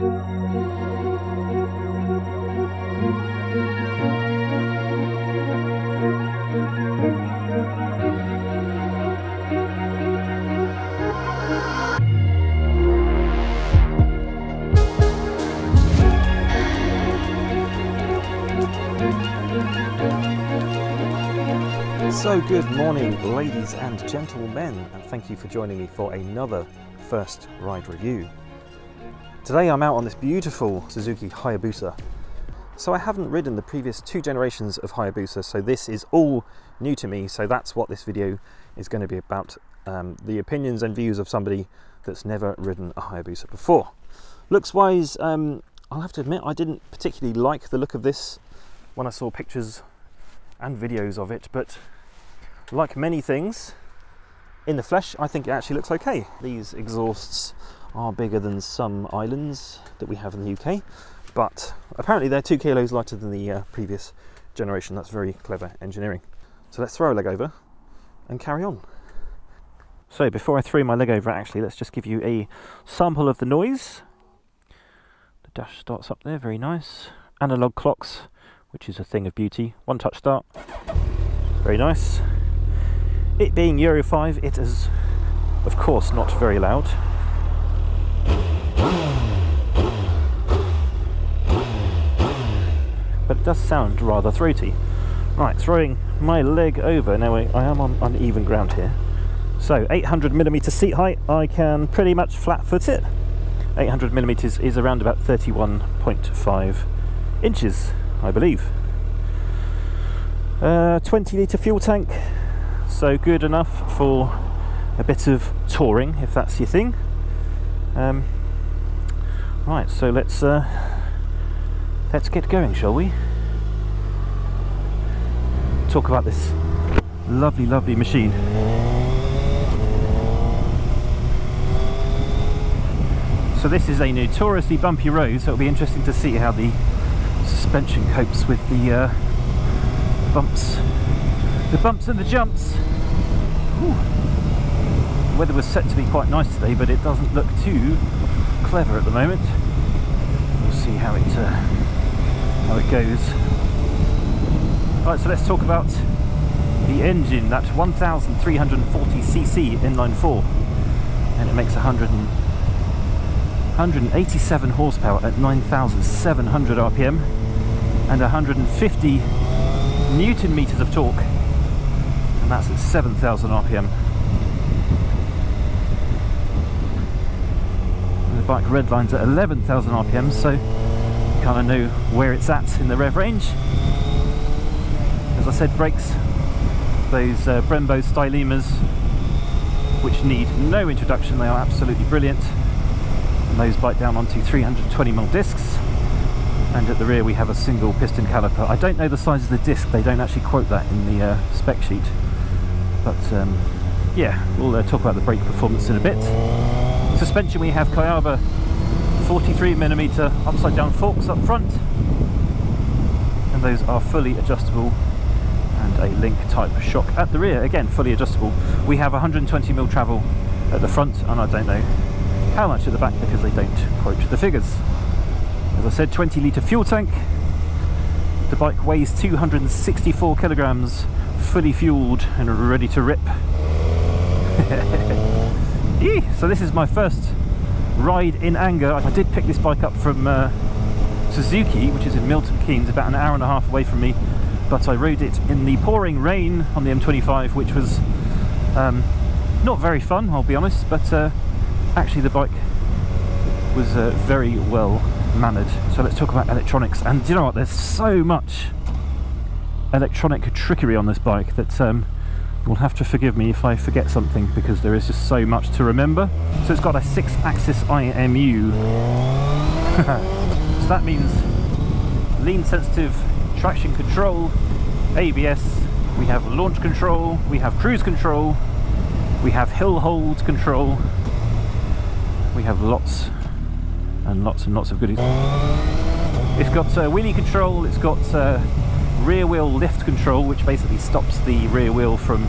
So, good morning, ladies and gentlemen, and thank you for joining me for another first ride review. Today I'm out on this beautiful Suzuki Hayabusa. So, I haven't ridden the previous two generations of Hayabusa, so this is all new to me. So, that's what this video is going to be about um, the opinions and views of somebody that's never ridden a Hayabusa before. Looks wise, um, I'll have to admit, I didn't particularly like the look of this when I saw pictures and videos of it, but like many things in the flesh, I think it actually looks okay. These exhausts are bigger than some islands that we have in the UK, but apparently they're two kilos lighter than the uh, previous generation. That's very clever engineering. So let's throw a leg over and carry on. So before I throw my leg over, actually, let's just give you a sample of the noise. The dash starts up there, very nice. Analog clocks, which is a thing of beauty. One touch start, very nice. It being Euro 5, it is, of course, not very loud. But it does sound rather throaty. Right, throwing my leg over. Now I am on uneven ground here. So 800 millimeter seat height, I can pretty much flat foot it. 800 millimeters is around about 31.5 inches, I believe. Uh, 20 litre fuel tank, so good enough for a bit of touring if that's your thing um, right so let's uh, let's get going shall we talk about this lovely lovely machine so this is a notoriously bumpy road so it'll be interesting to see how the suspension copes with the uh, bumps the bumps and the jumps. The weather was set to be quite nice today, but it doesn't look too clever at the moment. We'll see how it uh, how it goes. Right, so let's talk about the engine. That 1,340cc inline four, and it makes 100 and, 187 horsepower at 9,700 RPM and 150 newton meters of torque and that's at 7,000 RPM. And the bike redlines at 11,000 RPM, so kind of know where it's at in the rev range. As I said, brakes, those uh, Brembo Stylemas, which need no introduction, they are absolutely brilliant. And those bite down onto 320mm discs and at the rear we have a single piston caliper. I don't know the size of the disc, they don't actually quote that in the uh, spec sheet. But um, yeah, we'll uh, talk about the brake performance in a bit. Suspension, we have Kayaba 43mm upside down forks up front, and those are fully adjustable and a link type shock at the rear, again fully adjustable. We have 120mm travel at the front and I don't know how much at the back because they don't quote the figures. As I said, 20 litre fuel tank. The bike weighs 264 kilograms fully fueled and ready to rip. so this is my first ride in anger. I did pick this bike up from uh, Suzuki, which is in Milton Keynes, about an hour and a half away from me, but I rode it in the pouring rain on the M25, which was um, not very fun, I'll be honest, but uh, actually the bike was uh, very well mannered. So let's talk about electronics. And you know what, there's so much electronic trickery on this bike that um, you'll have to forgive me if I forget something because there is just so much to remember. So it's got a six axis IMU. so that means lean sensitive traction control, ABS, we have launch control, we have cruise control, we have hill hold control, we have lots and lots and lots of goodies. It's got uh, wheelie control, it's got uh, rear wheel lift control which basically stops the rear wheel from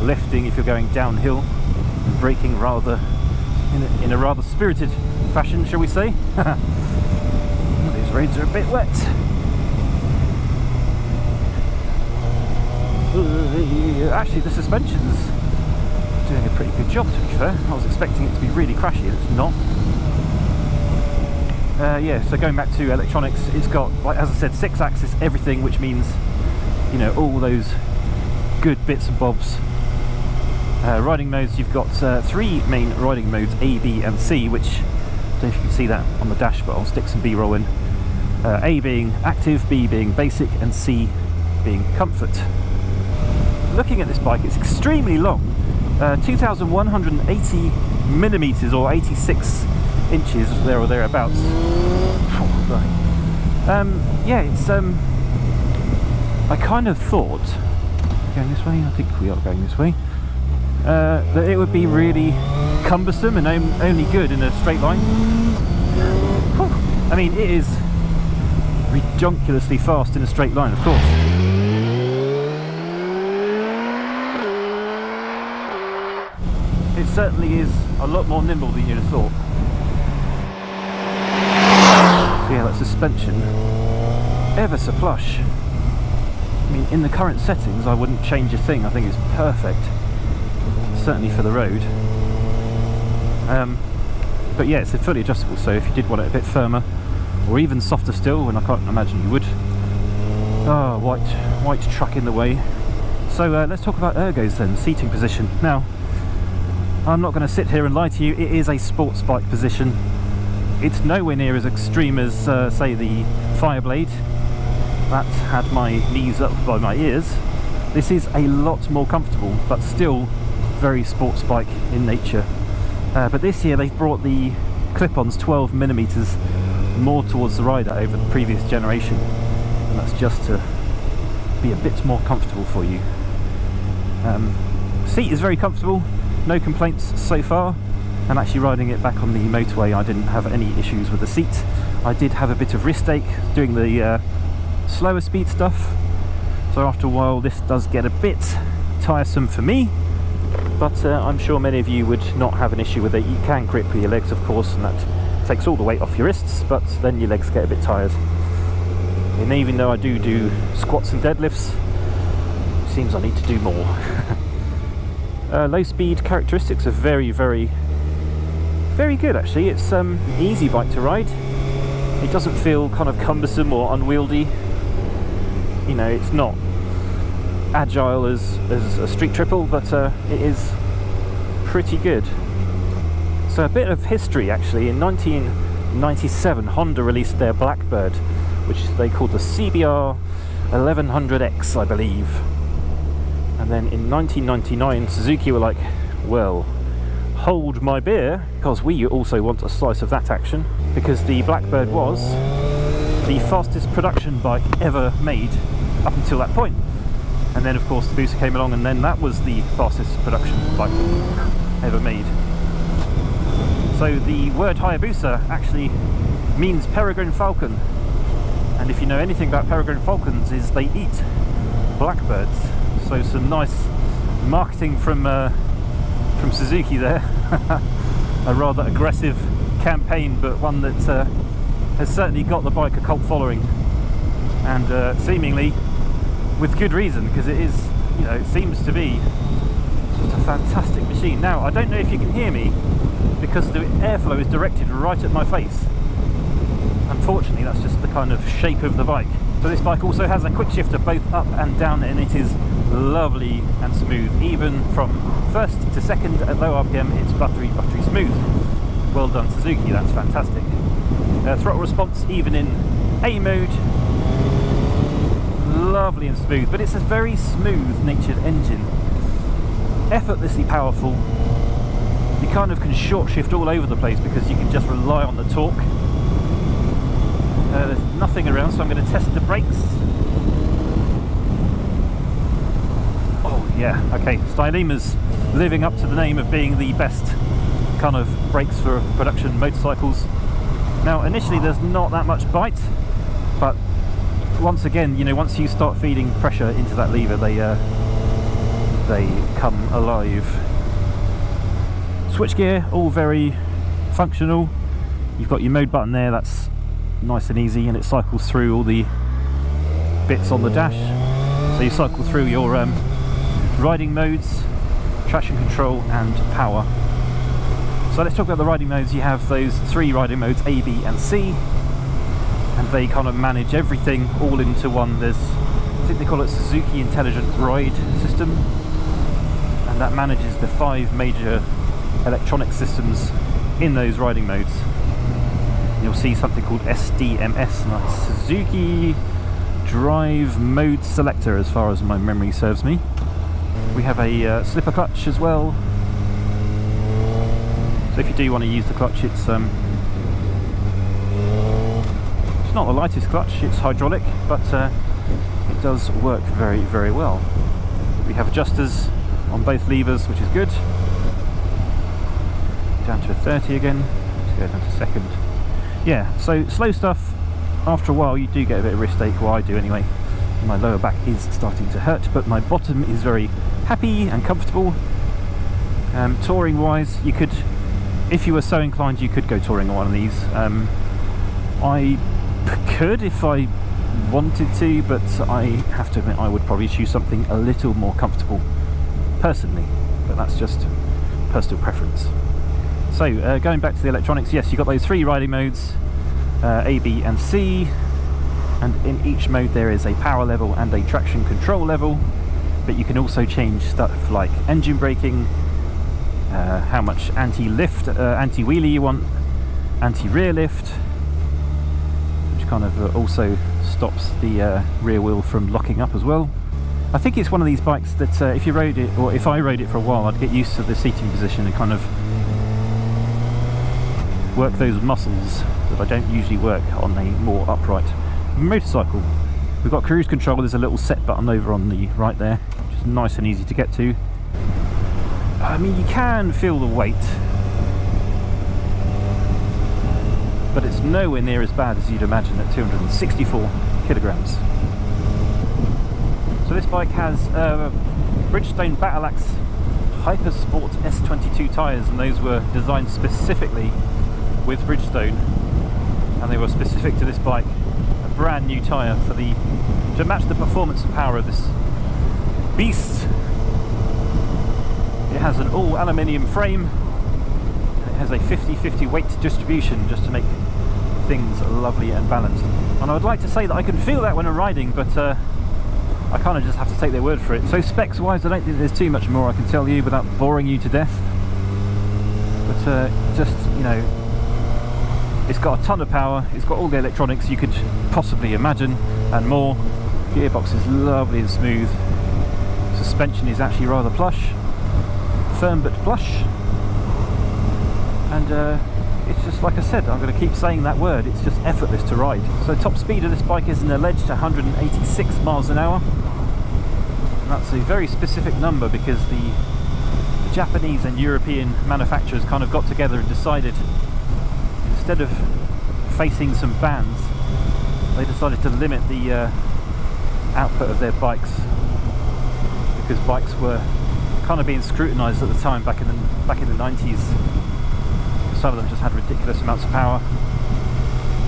lifting if you're going downhill and braking rather in a, in a rather spirited fashion shall we say These roads are a bit wet. Uh, actually, the suspension's doing a pretty good job, to be fair. I was expecting it to be really crashy, and it's not. Uh, yeah, so going back to electronics, it's got, like as I said, six axis everything, which means, you know, all those good bits and bobs. Uh, riding modes, you've got uh, three main riding modes, A, B and C, which, I don't know if you can see that on the dash, but I'll stick some B-roll in. Uh, A being active, B being basic, and C being comfort. Looking at this bike, it's extremely long, uh, 2,180 millimeters or 86 inches there or thereabouts. Um, yeah, it's. Um, I kind of thought going this way. I think we are going this way. Uh, that it would be really cumbersome and only good in a straight line. I mean, it is ridiculously fast in a straight line, of course. It certainly is a lot more nimble than you'd have thought. So yeah, that suspension, ever so plush. I mean, in the current settings, I wouldn't change a thing. I think it's perfect, certainly for the road. Um, but yeah, it's fully adjustable, so if you did want it a bit firmer, or even softer still, and I can't imagine you would. Oh, white, white truck in the way. So uh, let's talk about ergos then, seating position. Now, I'm not going to sit here and lie to you, it is a sports bike position. It's nowhere near as extreme as, uh, say, the Fireblade. That had my knees up by my ears. This is a lot more comfortable, but still very sports bike in nature. Uh, but this year they've brought the clip-ons 12 millimeters more towards the rider over the previous generation, and that's just to be a bit more comfortable for you. Um, seat is very comfortable, no complaints so far and actually riding it back on the motorway. I didn't have any issues with the seat. I did have a bit of wrist ache doing the uh, slower speed stuff. So after a while this does get a bit tiresome for me but uh, I'm sure many of you would not have an issue with it. You can grip with your legs of course and that takes all the weight off your wrists but then your legs get a bit tired. And even though I do do squats and deadlifts it seems I need to do more. Uh, low speed characteristics are very, very, very good actually. It's um, easy bike to ride. It doesn't feel kind of cumbersome or unwieldy. You know, it's not agile as, as a street triple, but uh, it is pretty good. So a bit of history actually. In 1997, Honda released their Blackbird, which they called the CBR 1100X, I believe. And then in 1999, Suzuki were like, well, hold my beer, because we also want a slice of that action, because the Blackbird was the fastest production bike ever made up until that point. And then, of course, the Busa came along, and then that was the fastest production bike ever made. So the word Hayabusa actually means peregrine falcon. And if you know anything about peregrine falcons, is they eat blackbirds. So some nice marketing from uh, from Suzuki there. a rather aggressive campaign, but one that uh, has certainly got the bike a cult following, and uh, seemingly with good reason, because it is, you know, it seems to be just a fantastic machine. Now, I don't know if you can hear me because the airflow is directed right at my face. Unfortunately, that's just the kind of shape of the bike. So this bike also has a quick shifter both up and down and it is lovely and smooth. Even from first to second at low RPM, it's buttery, buttery smooth. Well done Suzuki, that's fantastic. Uh, throttle response even in A mode, lovely and smooth, but it's a very smooth natured engine. Effortlessly powerful. You kind of can short shift all over the place because you can just rely on the torque uh, there's nothing around, so I'm going to test the brakes. Oh yeah, okay. Stylema's living up to the name of being the best kind of brakes for production motorcycles. Now, initially there's not that much bite, but once again, you know, once you start feeding pressure into that lever, they uh, they come alive. Switchgear, all very functional. You've got your mode button there, that's nice and easy and it cycles through all the bits on the dash. So you cycle through your um, riding modes, traction control and power. So let's talk about the riding modes. You have those three riding modes A, B and C and they kind of manage everything all into one. There's, I think they call it Suzuki Intelligent Ride System and that manages the five major electronic systems in those riding modes. You'll see something called SDMS, that's Suzuki Drive Mode Selector as far as my memory serves me. We have a uh, slipper clutch as well. So if you do want to use the clutch, it's um, it's not the lightest clutch, it's hydraulic, but uh, it does work very, very well. We have adjusters on both levers, which is good. Down to a 30 again, let's go down to second. Yeah, so slow stuff, after a while you do get a bit of wrist ache, well I do anyway. My lower back is starting to hurt, but my bottom is very happy and comfortable. Um, touring wise, you could, if you were so inclined, you could go touring on one of these. Um, I could if I wanted to, but I have to admit I would probably choose something a little more comfortable personally, but that's just personal preference. So uh, going back to the electronics, yes, you've got those three riding modes, uh, A, B and C, and in each mode there is a power level and a traction control level, but you can also change stuff like engine braking, uh, how much anti-lift, uh, anti-wheelie you want, anti-rear lift, which kind of uh, also stops the uh, rear wheel from locking up as well. I think it's one of these bikes that uh, if you rode it, or if I rode it for a while, I'd get used to the seating position and kind of work those muscles that I don't usually work on a more upright motorcycle. We've got cruise control, there's a little set button over on the right there, which is nice and easy to get to. I mean, you can feel the weight but it's nowhere near as bad as you'd imagine at 264 kilograms. So this bike has uh, Bridgestone Battlax Hypersport S22 tyres and those were designed specifically with Bridgestone and they were specific to this bike brand new tyre for the to match the performance and power of this beast it has an all aluminium frame it has a 50-50 weight distribution just to make things lovely and balanced. And I would like to say that I can feel that when I'm riding, but uh, I kind of just have to take their word for it. So specs wise, I don't think there's too much more I can tell you without boring you to death. But uh, just, you know, it's got a ton of power, it's got all the electronics you could possibly imagine and more. Gearbox is lovely and smooth. Suspension is actually rather plush. Firm but plush and uh, it's just like I said I'm going to keep saying that word it's just effortless to ride so top speed of this bike is an alleged 186 miles an hour and that's a very specific number because the Japanese and European manufacturers kind of got together and decided instead of facing some bans they decided to limit the uh, output of their bikes because bikes were kind of being scrutinized at the time back in the back in the 90s some of them just had ridiculous amounts of power.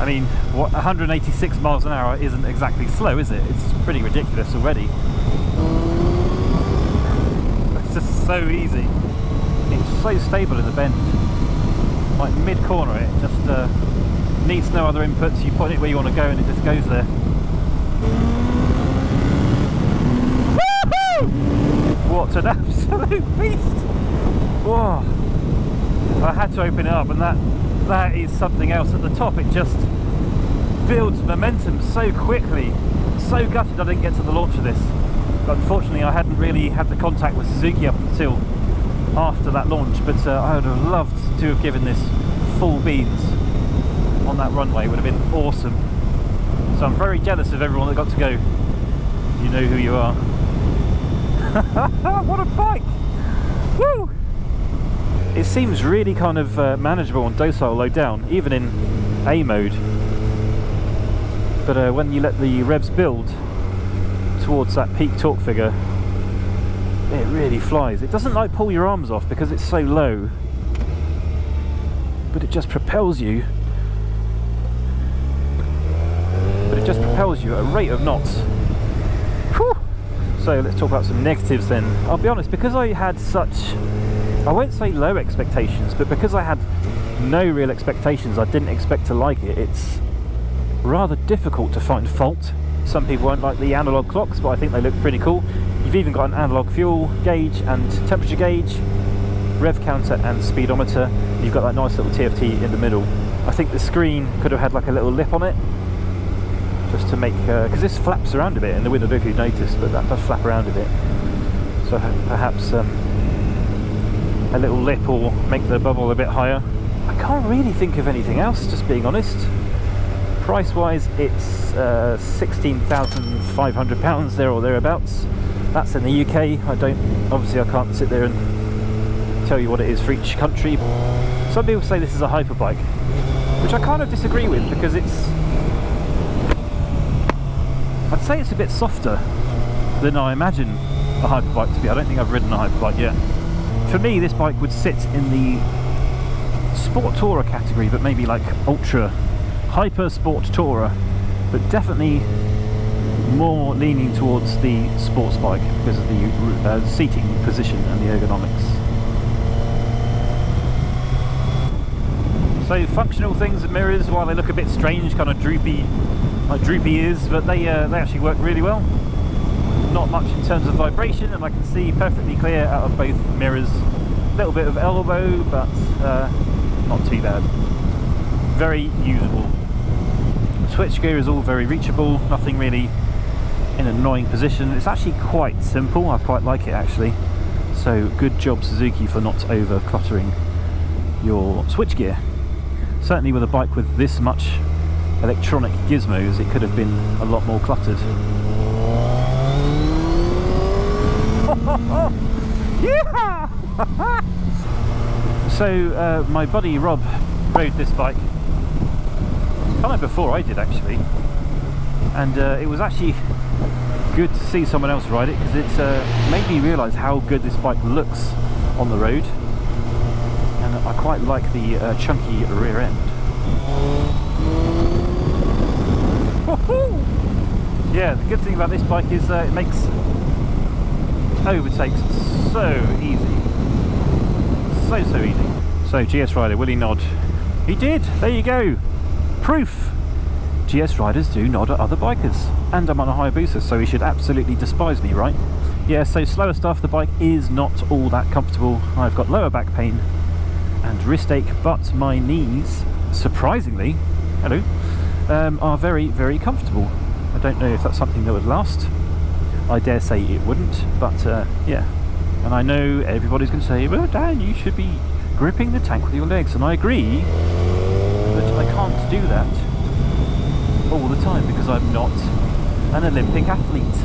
I mean, what 186 miles an hour isn't exactly slow, is it? It's pretty ridiculous already. It's just so easy. It's so stable in the bend. Like mid-corner it just uh, needs no other inputs. You put it where you want to go and it just goes there. What an absolute beast! Whoa! I had to open it up and that that is something else at the top it just builds momentum so quickly so gutted I didn't get to the launch of this but unfortunately I hadn't really had the contact with Suzuki up until after that launch but uh, I would have loved to have given this full beans on that runway. It would have been awesome. So I'm very jealous of everyone that got to go. You know who you are. What a bike! Woo! it seems really kind of uh, manageable and docile low down, even in A mode. But uh, when you let the revs build towards that peak torque figure, it really flies. It doesn't like pull your arms off because it's so low, but it just propels you But it just propels you at a rate of knots. Whew. So let's talk about some negatives then. I'll be honest, because I had such, I won't say low expectations, but because I had no real expectations, I didn't expect to like it, it's rather difficult to find fault. Some people won't like the analog clocks, but I think they look pretty cool. You've even got an analog fuel gauge and temperature gauge, rev counter and speedometer. You've got that nice little TFT in the middle. I think the screen could have had like a little lip on it, just to make, because uh, this flaps around a bit in the wind, I don't know if you've noticed, but that does flap around a bit. So perhaps um, a little lip will make the bubble a bit higher. I can't really think of anything else, just being honest. Price wise, it's uh, £16,500 there or thereabouts. That's in the UK. I don't, obviously, I can't sit there and tell you what it is for each country. Some people say this is a hyperbike, which I kind of disagree with because it's. I'd say it's a bit softer than I imagine a hyperbike to be. I don't think I've ridden a hyperbike yet. For me, this bike would sit in the sport tourer category, but maybe like ultra hyper sport tourer, but definitely more leaning towards the sports bike because of the uh, seating position and the ergonomics. So functional things mirrors, while they look a bit strange, kind of droopy, like droopy ears, but they uh, they actually work really well. Not much in terms of vibration, and I can see perfectly clear out of both mirrors. A little bit of elbow, but uh, not too bad. Very usable switch gear is all very reachable, nothing really in an annoying position. It's actually quite simple, I quite like it actually. So good job Suzuki for not over cluttering your switchgear. Certainly with a bike with this much electronic gizmos it could have been a lot more cluttered. so uh, my buddy Rob rode this bike kind of before I did actually and uh, it was actually good to see someone else ride it because it uh, made me realise how good this bike looks on the road and I quite like the uh, chunky rear end. yeah, the good thing about this bike is uh, it makes overtakes so easy. So, so easy. So, GS Rider, will he nod? He did! There you go! Proof! GS riders do nod at other bikers. And I'm on a Hayabusa, so he should absolutely despise me, right? Yeah, so slower stuff, the bike is not all that comfortable. I've got lower back pain and wrist ache, but my knees, surprisingly, hello, um, are very, very comfortable. I don't know if that's something that would last. I dare say it wouldn't, but uh, yeah. And I know everybody's going to say, well, Dan, you should be gripping the tank with your legs, and I agree, but I can't do that all the time because I'm not an Olympic athlete.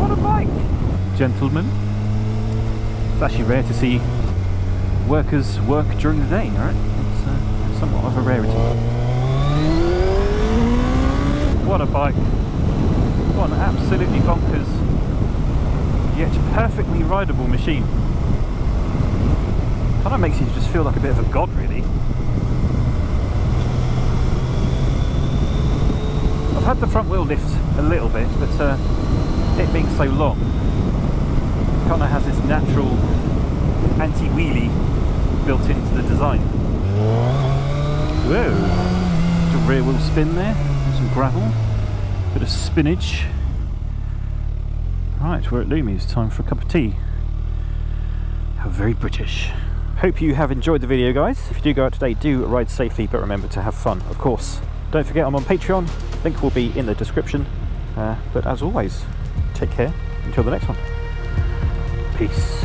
what a bike! Gentlemen, it's actually rare to see workers work during the day, right? It's uh, somewhat of a rarity. What a bike! What an absolutely bonkers, yet perfectly rideable machine. Kind of makes you just feel like a bit of a god, really. Had the front wheel lift a little bit, but uh, it being so long, kind of has this natural anti-wheelie built into the design. Whoa! Just a rear wheel spin there, some gravel, bit of spinach. Right, we're at Lumi's, time for a cup of tea. How very British. Hope you have enjoyed the video guys. If you do go out today, do ride safely, but remember to have fun, of course. Don't forget I'm on Patreon, link will be in the description. Uh, but as always, take care until the next one. Peace.